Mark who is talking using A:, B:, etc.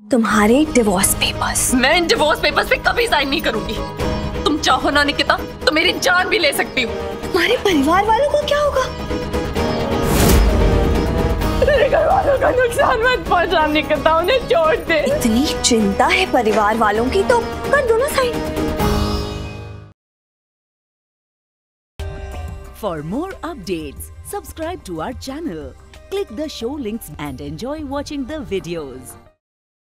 A: तुम्हारे divorce papers
B: मैं इन divorce papers पे कभी साइन नहीं करूँगी। तुम चाहो ना निकिता तो मेरी जान भी ले सकती हो।
A: तुम्हारे परिवार वालों को क्या होगा?
B: मेरे घर वालों का नुकसान मत पहुँचा निकिता उन्हें छोड़ दे।
A: इतनी चिंता है परिवार वालों की तो कर दो ना sign
C: For more updates, subscribe to our channel, click the show links and enjoy watching the videos.